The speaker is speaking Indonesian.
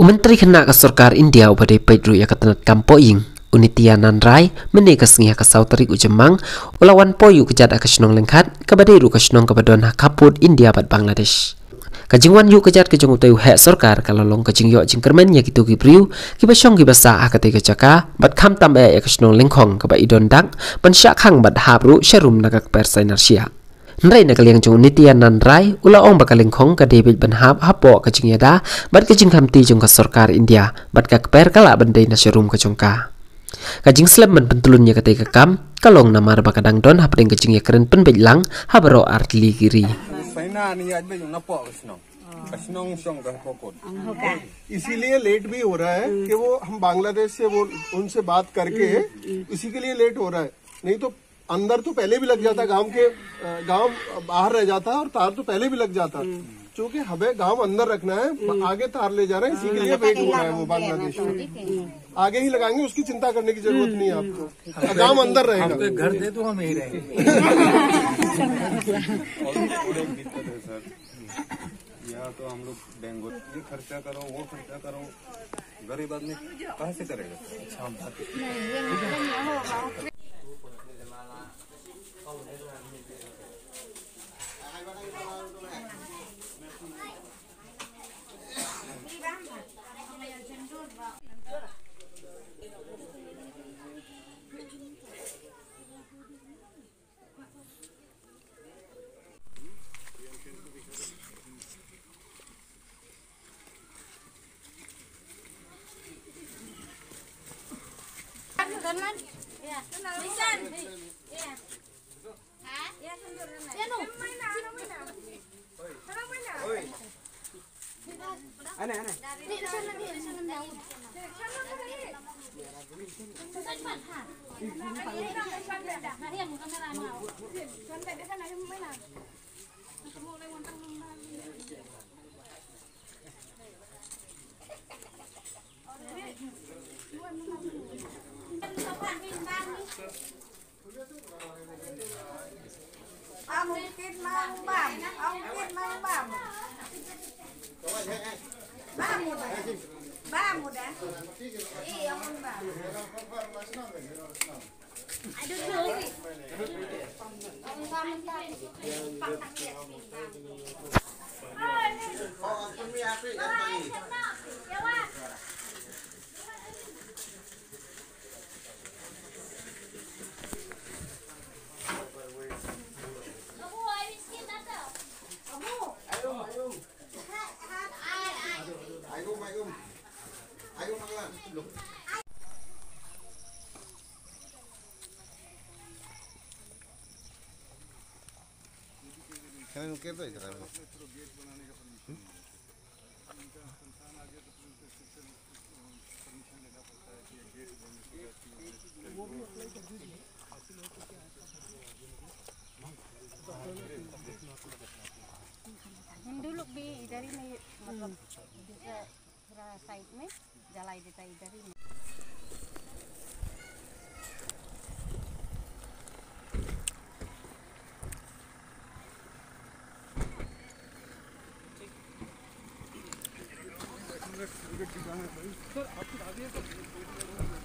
Menteri kena ke Sarkar India ubade Pedro ya ketenat kampoing Unitianan Rai menega sengih ke Sautari Ujemang ulawan poyu kejat akasnong lengkat kabadiru kasnong kabadon kaput India bat Bangladesh. Kajingwan yu kejat kejong utayu hek Sarkar kalau long kajing yo jingkermen ya gitu kibriu kibasong kibasa akate kejaka bat kam tambe ya kasnong lengkong kaba idon dak hang bat habru syarum nagak persai narsia Nrai na kaliang chung nitian nan rai ula ong bakaling khong ka David ban hap hapo ka chung yada bat ka jing kamti chung ka sarkar India bat ka per kala bandai na showroom ka chung ka ka jing slem ban pentulun ya ka kam kalong na mar bakadang don hapdeng ka jing ya keren pen lang habaro artli kiri इसीलिए late भी हो रहा है कि वो हम बांग्लादेश से वो उनसे बात करके इसी के लिए लेट हो रहा है नहीं तो अंदर तो पहले भी लग जाता गाँव के गाँव बाहर रह जाता और तार तो पहले भी लग जाता। क्योंकि हमें गाँव अंदर रखना है आगे तार ले जा रहे हैं इसी के लिए वेट हो रहा है वो बांग्लादेश में। आगे ही लगाएँगे उसकी चिंता करने की ज़रूरत नहीं है आपको। गाँव अंदर रहेगा। घर दे तो हम ही रहे यहाँ तो हम लोग बेंगोल ये खर्चा करो वो खर्चा करो। गरीब आदमी कहाँ से करेगा? अच्छा Teman. Iya. Lisan. Iya. Hah? Iya, tunjuk nama. Ya, nu. Main anak, main anak. Kalau main anak. Oi. Ana, ana. Ni lisan lagi, lisan lagi. Lisan lagi. Lisan pan. Ha. Lisan pan. Nah, yang kamera mau. Lisan tak ada sana, main anak. Ông kết mang bảm, ông kết mang bảm. Ba một đã. Ba một đã. Ý ông ăn bảm. Aduh, dulu. Ông kamu tadi. Pak tak lihat. Oh, ini. Kalian ukir tuh ya dulu bi dari nih मतलब Bisa side में जलाई देता है इधर ही। सर आपकी आगे